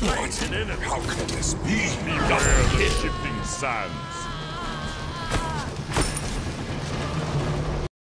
An enemy? How could this be? Beware the shifting sands.